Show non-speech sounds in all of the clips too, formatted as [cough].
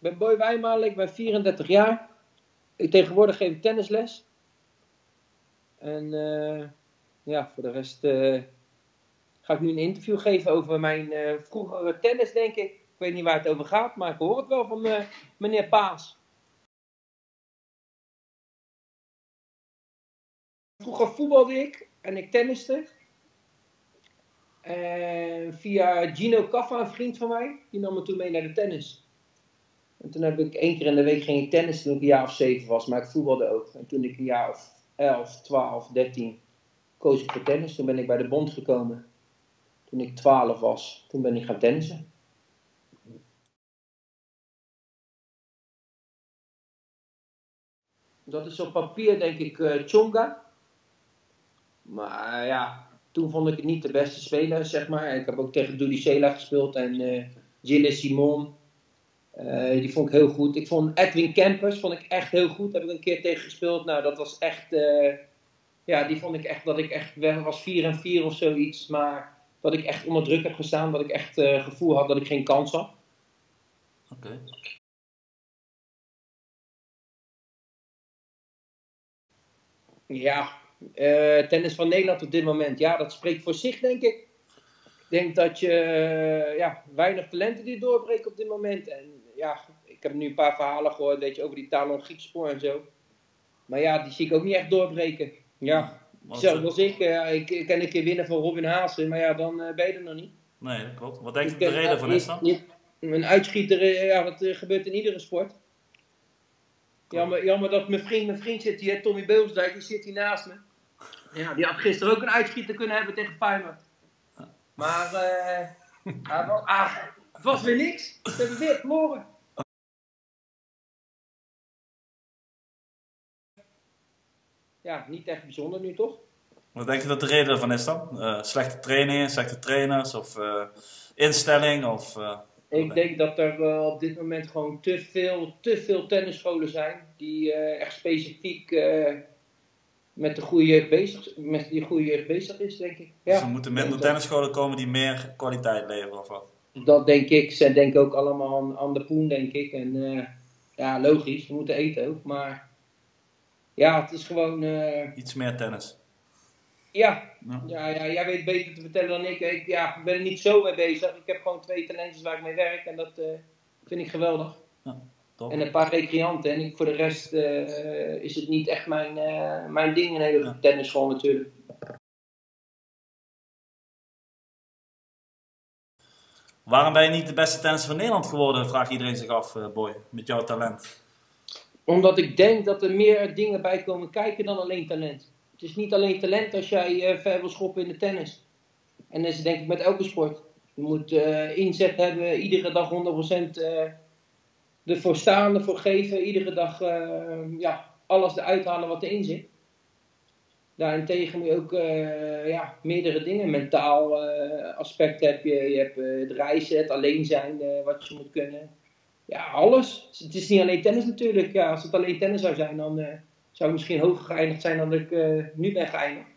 ben Boy Wijmalen, ik ben 34 jaar. Ik tegenwoordig geef ik tennisles. En eh, ja, voor de rest eh, ga ik nu een interview geven over mijn eh, vroegere tennis, denk ik. Ik weet niet waar het over gaat, maar ik hoor het wel van meneer Paas. Vroeger voetbalde ik en ik tenniste. En via Gino Caffa, een vriend van mij, die nam me toen mee naar de tennis. En toen heb ik één keer in de week ging ik tennis toen ik een jaar of zeven was, maar ik voetbalde ook. En toen ik een jaar of 11, 12, 13 koos ik voor tennis. Toen ben ik bij de bond gekomen. Toen ik 12 was, toen ben ik gaan tennissen. Dat is op papier denk ik eh Chonga. Maar ja, toen vond ik het niet de beste speler, zeg maar. Ik heb ook tegen Dudicela gespeeld en eh Gilles Simon. Eh, die vond ik heel goed. Ik vond Edwin Kempers vond ik echt heel goed. Daar heb ik een keer tegen gespeeld. Nou, dat was echt. eh, ja, die vond ik echt dat ik echt weg was 4 en 4 of zoiets. Maar dat ik echt onder druk heb gestaan. Dat ik echt eh gevoel had dat ik geen kans had. Oké. Ja, tennis van Nederland op dit moment. Ja, dat spreekt voor zich, denk ik. Ik denk dat je ja, weinig talenten die doorbreken op dit moment. En ja, ik heb nu een paar verhalen gehoord weet je, over die Talon Griekspoor en zo. Maar ja, die zie ik ook niet echt doorbreken. Ja, zelfs als ik. eh, ik, ik kan een keer winnen van Robin Haase, maar ja, dan eh, ben je er nog niet. Nee, dat klopt. Wat denk je Ik de ken- reden van is dan? Een uitschieter, eh, ja, dat eh, gebeurt in iedere sport. Jammer, jammer dat mijn vriend, mijn vriend zit hier, Tommy Beelsdijk, die zit hier naast me. Ja, die had gisteren ook een uitschieter kunnen hebben tegen Feyenoord. Maar, eh, hij was- ah, het was weer niks. Ze hebben weer verloren. Ja, niet echt bijzonder nu toch? Wat denk je dat de reden daarvan is dan? Eh, slechte trainingen, slechte trainers of eh, instelling of... eh, Ik denk dat er op dit moment gewoon te veel, te veel tennisscholen zijn die echt specifiek met de goede jeugd bezig, met die goede jeugd bezig is, denk ik. Dus Ja, er moeten minder tennisscholen komen die meer kwaliteit leveren of wat? Dat denk ik. Ze denken ook allemaal aan, aan de poen, denk ik. En eh, ja, logisch, we moeten eten ook. Maar ja, het is gewoon, eh, Iets meer tennis. ja, Ja. Ja, ja, jij weet beter te vertellen dan ik. Ik ja, ben er niet zo mee bezig. Ik heb gewoon twee talentjes waar ik mee werk en dat eh, vind ik geweldig. Top. En een paar recreanten. En ik, voor de rest is het niet echt mijn, mijn ding, een hele Ja. tennisschool natuurlijk. Waarom ben je niet de beste tennisser van Nederland geworden, vraagt iedereen zich af, eh, Boy, met jouw talent. Omdat ik denk dat er meer dingen bij komen kijken dan alleen talent. Het is niet alleen talent als jij eh, ver wil schoppen in de tennis. En dat is denk ik met elke sport. Je moet eh, inzet hebben, iedere dag 100% eh ervoor staan, ervoor geven. Iedere dag ja, alles eruit halen wat erin zit. Daarentegen moet je ook eh, ja, meerdere dingen. Mentaal eh, aspect heb je. Je hebt eh, het reizen, het alleen zijn, wat je moet kunnen. Ja, alles. Het is niet alleen tennis natuurlijk. Ja, als het alleen tennis zou zijn, dan zou ik misschien hoger geëindigd zijn dan ik nu ben geëindigd.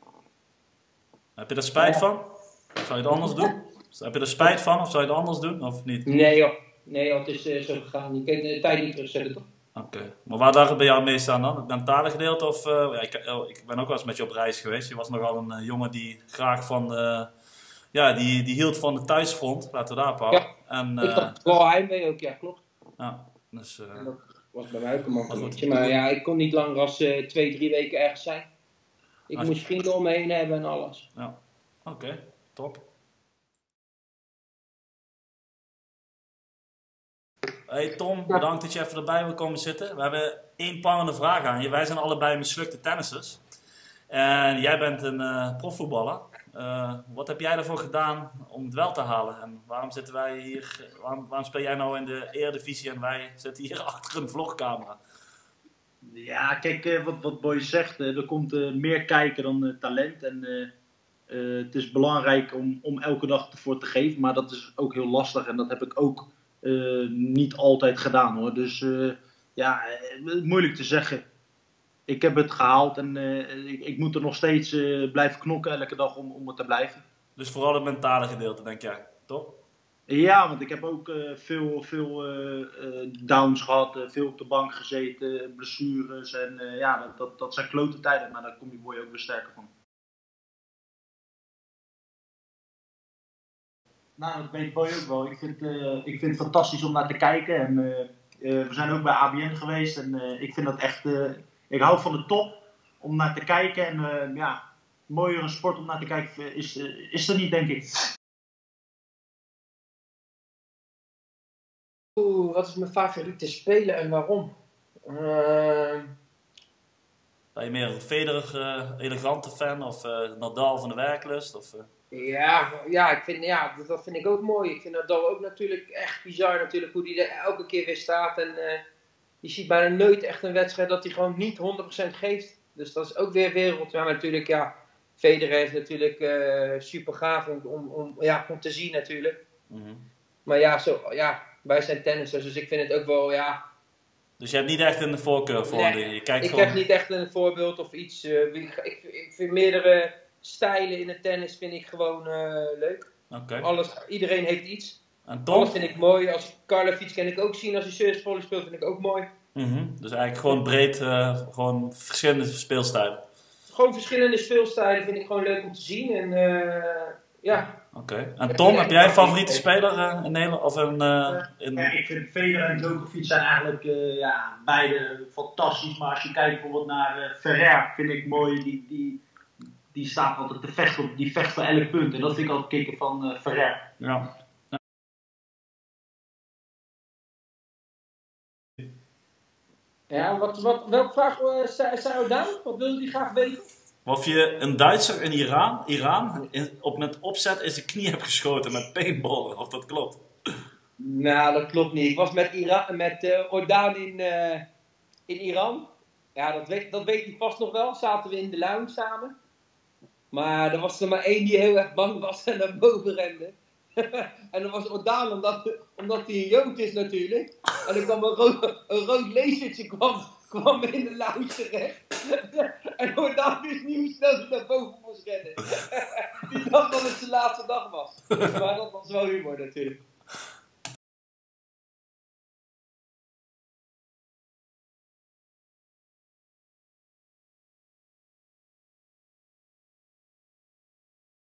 Heb je er spijt van? Zou je het anders doen? Heb je er spijt van of zou je het anders doen of niet? Nee joh, nee joh, het is zo gegaan. Je kan de tijd niet terugzetten toch? Oké. Maar waar lag het bij jou het meest aan dan? Het mentale gedeelte of... eh, ja, ik, oh, ik ben ook wel eens met je op reis geweest. Je was nogal een eh, jongen die graag van... eh, ja, die, die hield van de thuisfront. Laten we daarop houden. En, ik eh, had vooral heimwee ook, ja klopt. ja, dus... eh, dat was bij mij ook een makkelijkje. Maar ja, ik kon niet langer als eh, twee, drie weken ergens zijn. Ik moest vrienden om me heen hebben en alles. ja. Oké, top. Hey Tom, bedankt dat je even erbij wil komen zitten. We hebben één prangende vraag aan je. Wij zijn allebei mislukte tennissers. En jij bent een eh, profvoetballer. Eh, wat heb jij ervoor gedaan om het wel te halen? En waarom zitten wij hier? Waarom, waarom speel jij nou in de Eredivisie en wij zitten hier [laughs] achter een vlogcamera? Ja, kijk, eh, wat, wat Boy zegt, er komt meer kijken dan eh, talent. En het is belangrijk om, om elke dag ervoor te geven, maar dat is ook heel lastig. En dat heb ik ook niet altijd gedaan hoor. Dus eh, ja, eh, moeilijk te zeggen. Ik heb het gehaald en eh, ik, ik moet er nog steeds eh, blijven knokken elke dag om, om het te blijven. Dus vooral het mentale gedeelte, denk jij, toch? Ja, want ik heb ook uh, veel, veel uh, downs gehad, veel op de bank gezeten, blessures. En ja, dat, dat, dat zijn klote tijden, maar daar kom je mooi ook weer sterker van. Nou, dat weet Boy ook wel. Ik vind, ik vind het fantastisch om naar te kijken. En we zijn ook bij ABN geweest. En ik vind dat echt. ik hou van de top om naar te kijken. En ja, mooier een sport om naar te kijken is, is er niet, denk ik. Oeh, wat is mijn favoriete speler en waarom? Uh... Ben je meer een uh, elegante fan of uh, Nadal van de werklust? Of, uh... ja, ja, ik vind, ja, dat, vind ik ook mooi. Ik vind Nadal ook natuurlijk echt bizar natuurlijk hoe hij er elke keer weer staat. En je ziet bijna nooit echt een wedstrijd dat hij gewoon niet 100% geeft. Dus dat is ook weer wereld. Maar natuurlijk, ja, Federer is natuurlijk super gaaf om, om, om, ja, om te zien natuurlijk. Mm -hmm. Maar ja, zo, ja, wij zijn tennissers, dus ik vind het ook wel, ja... Dus je hebt niet echt een voorkeur voor nee, je kijkt ik heb niet echt een voorbeeld of iets. Uh, ik, ik, vind meerdere stijlen in het tennis vind ik gewoon uh, leuk. Okay. Alles, iedereen heeft iets. En Alles vind ik mooi. Als Karlovic kan ik ook zien als hij servicevolley speelt, vind ik ook mooi. Mm -hmm. Dus eigenlijk gewoon breed, uh, gewoon verschillende speelstijlen. Gewoon verschillende speelstijlen vind ik gewoon leuk om te zien. En ja, Oké. En Tom, heb jij een favoriete speler uh, in Nederland? Of een, uh, in... ja, ik vind Federer en Djokovic zijn eigenlijk uh, ja, beide fantastisch. Maar als je kijkt bijvoorbeeld naar Ferrer, vind ik mooi. Die, die, die staat altijd te vechten op, die vecht voor elk punt. En dat vind ik altijd kicken van Ferrer. Ja. Ja, wat, wat, welke vraag uh, zou dan? Wat wilde hij graag weten? Of je een Duitser in Iran, Iran op met opzet in zijn knie hebt geschoten met paintballen, of dat klopt? Nou, dat klopt niet. Ik was met, Iran, met uh, Ordaan in, uh, in Iran. Ja, dat weet, dat weet hij vast nog wel. Zaten we in de lounge samen. Maar er was er maar één die heel erg bang was en naar boven rende. [laughs] en dat was Ordaan, omdat, omdat hij een Jood is natuurlijk. En er kwam een rood, een lasertje kwam, kwam in de terecht. [laughs] en Ordaan wist niet hoe snel naar boven moest rennen. [laughs] die dacht dat het zijn laatste dag was. maar dat was wel humor natuurlijk.